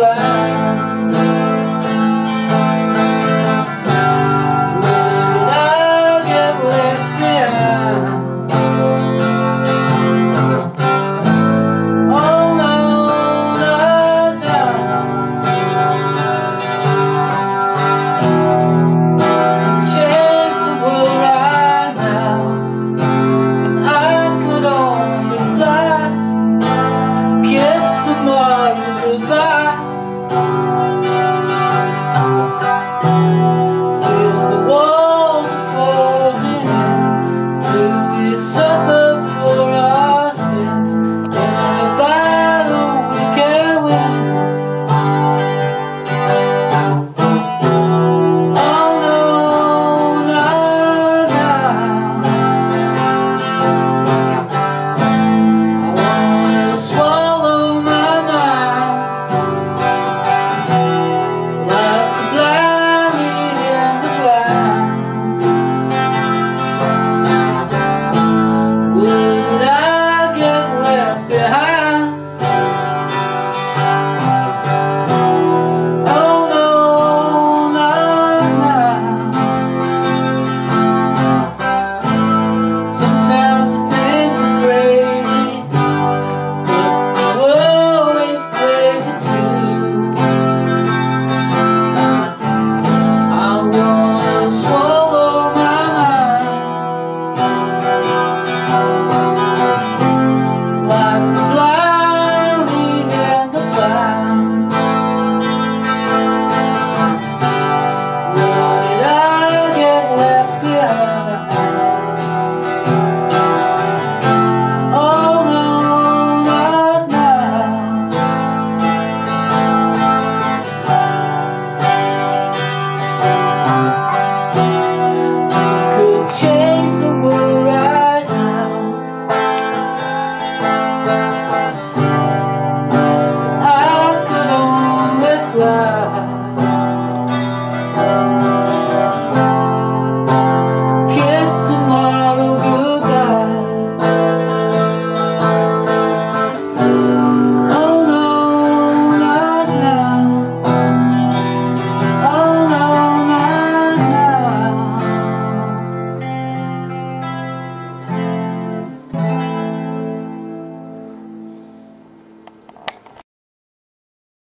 life.